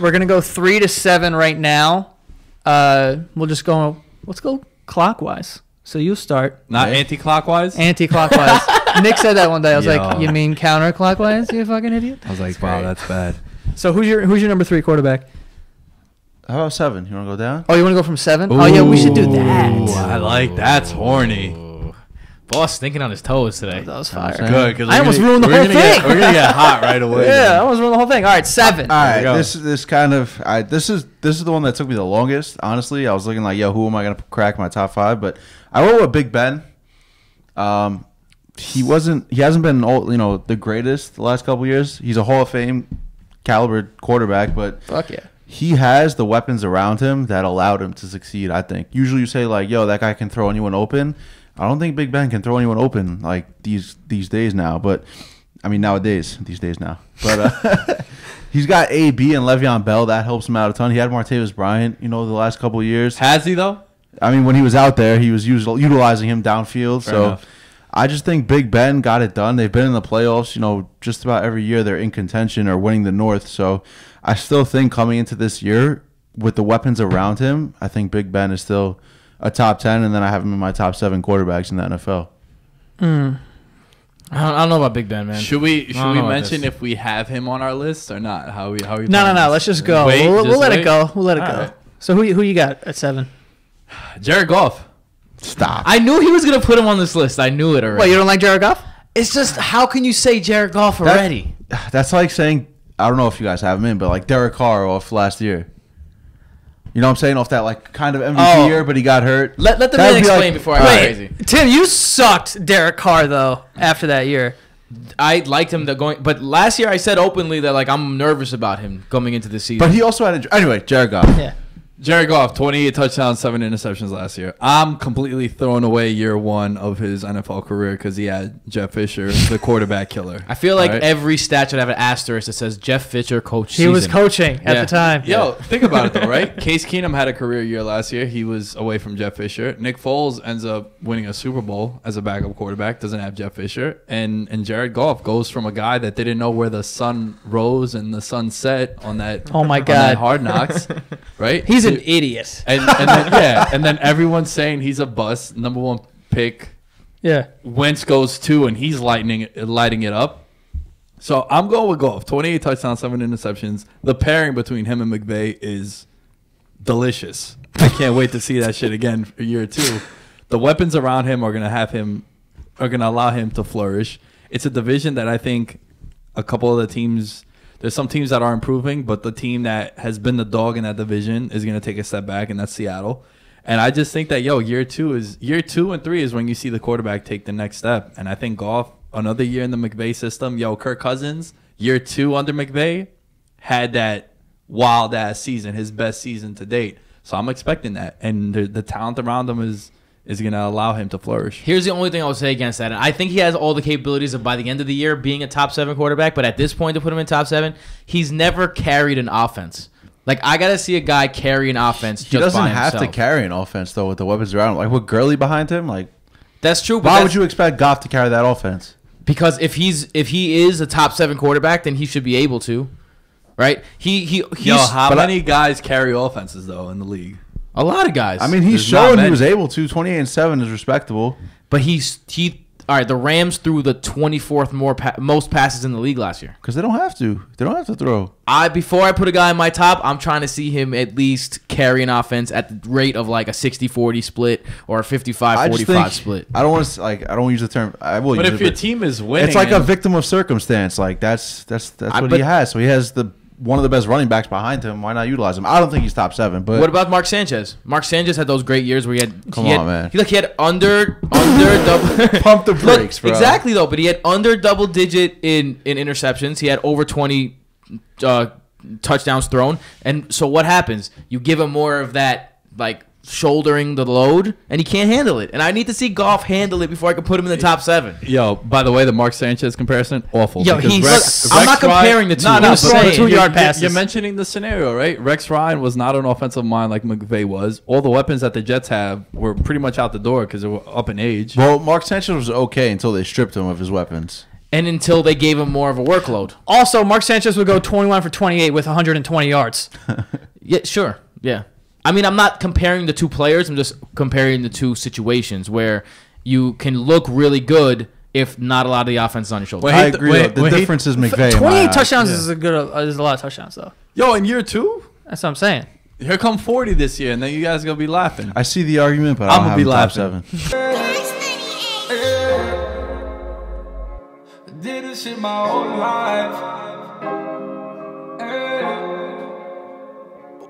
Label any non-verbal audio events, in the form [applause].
We're gonna go three to seven right now. Uh, we'll just go. Let's go clockwise. So you start Not Right. anti-clockwise. anti-clockwise. [laughs] Nick said that one day. I was Yo. like, "You mean counterclockwise? You fucking idiot." I was like, That's wow, great. that's bad. So who's your who's your number three quarterback? How about seven? You want to go down? Oh, you want to go from seven? Oh yeah, we should do that. I like that's horny. Ooh. Boss thinking on his toes today. That was You know what fire. I'm saying? Good, because I almost ruined the we're whole gonna get- thing. we're gonna get hot [laughs] right away. Yeah, I almost ruined the whole thing. All right, seven. All right, go. this this kind of I, this is this is the one that took me the longest. Honestly, I was looking like, yo, who am I gonna crack my top five? But I went with Big Ben. Um, he wasn't. He hasn't been all you know the greatest the last couple years. He's a Hall of Fame caliber quarterback, but Fuck yeah. he has the weapons around him that allowed him to succeed. I think. Usually, you say like, "Yo, that guy can throw anyone open." I don't think Big Ben can throw anyone open like these these days now. But I mean, nowadays, these days now. But uh, [laughs] he's got AB and Le'Veon Bell. That helps him out a ton. He had Martavis Bryant, you know, the last couple of years. Has he though? I mean, when he was out there, he was us- utilizing him downfield. Fair so enough. I just think Big Ben got it done. They've been in the playoffs, you know, just about every year they're in contention or winning the North. So I still think coming into this year with the weapons around him, I think Big Ben is still a top 10. And then I have him in my top seven quarterbacks in the NFL. Mm. I don't, I don't know about Big Ben, man. Should we should we mention if we have him on our list or not? How we how we No, no, no. Let's just go. Wait, we'll we'll let it go. We'll let it All go. right. So who who you got at seven? [sighs] Jared Goff. Stop. I knew he was gonna put him on this list. I knew it already. What you don't like Jared Goff? it's just how can you say Jared Goff That- already? [sighs] That's like saying, I don't know if you guys have him in, but like Derek Carr off last year. You know what I'm saying? Off that like kind of MVP Oh. year, but he got hurt. let let the That man would be explain like- before I All go right. crazy. Tim, you sucked Derek Carr though after that year. I liked him the going, but last year I said openly that like I'm nervous about him coming into the season. But he also had a, anyway, Jared Goff. Yeah. Jared Goff, 28 touchdowns, seven interceptions last year. I'm completely throwing away year one of his NFL career because he had Jeff Fisher, the quarterback killer. [laughs] I feel like Right? every stat should have an asterisk that says Jeff Fisher coach. He was season. coaching at Yeah. the time. Yo, think about it though, right? [laughs] Case Keenum had a career year last year. He was away from Jeff Fisher. Nick Foles ends up winning a Super Bowl as a backup quarterback. Doesn't have Jeff Fisher, and and Jared Goff goes from a guy that didn't know where the sun rose and the sun set on that. Oh my on that God. Hard Knocks, [laughs] right? He's an idiot. and, and then, [laughs] yeah, and then everyone's saying he's a bust, number one pick. Yeah. Wentz goes two, and he's lightning lighting it up. So I'm going with Goff. 28 touchdowns, seven interceptions. The pairing between him and McVay is delicious. I can't wait to see that shit again for year two. The weapons around him are gonna have him are gonna allow him to flourish. It's a division that I think a couple of the teams there's some teams that are improving, but the team that has been the dog in that division is gonna take a step back, and that's Seattle. And I just think that yo, year two is year two and three is when you see the quarterback take the next step. And I think Goff another year in the McVay system. Yo, Kirk Cousins, year two under McVay, had that wild ass season, his best season to date. So I'm expecting that, and the, the talent around him is is gonna allow him to flourish. Here's the only thing I would say against that. And I think he has all the capabilities of by the end of the year being a top seven quarterback. But at this point, to put him in top seven, he's never carried an offense. Like I gotta see a guy carry an offense. He just doesn't by have to carry an offense though with the weapons around him. Like with Gurley behind him, like That's true. But why that's- would you expect Goff to carry that offense? Because if he's if he is a top seven quarterback, then he should be able to, right? He he he's Yo, how but I- many guys carry offenses though in the league? A lot of guys. I mean, he's There's not shown he was able to. Twenty eight and seven is respectable. but he's he. All right, the Rams threw the twenty fourth more pa- most passes in the league last year. Because they don't have to. They don't have to throw. I before I put a guy in my top, I'm trying to see him at least carry an offense at the rate of like a 60-40 split or a 55-45 split. I don't want to like. I don't want to use the term. I will. But use if it, your team is winning, it's like a victim of circumstance. Like that's that's that's I- what but- he has. So he has the one of the best running backs behind him. Why not utilize him? I don't think he's top seven. But What about Mark Sanchez? Mark Sanchez had those great years where he had Come he had, on, man. He like he had under under [laughs] double Pump the brakes, bro. Exactly though, but he had under double digit in in interceptions. He had over twenty uh, touchdowns thrown, and so what happens? You give him more of that like shouldering the load, and he can't handle it. And I need to see Goff handle it before I can put him in the top seven. Yo, by the way, the Mark Sanchez comparison awful. Yo, because he's- I'm not comparing the two. No, I'm no, saying. two you're- yard passes. You're mentioning the scenario, right? Rex Ryan was not an offensive mind like McVay was. All the weapons that the Jets have were pretty much out the door because they were up in age. well, Mark Sanchez was okay until they stripped him of his weapons. and until they gave him more of a workload. Also, Mark Sanchez would go 21 for 28 with 120 yards. [laughs] Yeah, sure. Yeah. I mean, I'm not comparing the two players. I'm just comparing the two situations where you can look really good if not a lot of the offense is on your shoulders. Wait, I agree. wait, the wait, difference is McVay. in my 28 eyes. touchdowns is a good. Uh, is a lot of touchdowns though. Yo, in year two, That's what I'm saying. here come 40 this year, and then you guys gonna be laughing. I see the argument, but I I'ma don't be have him top laughing. seven. [laughs]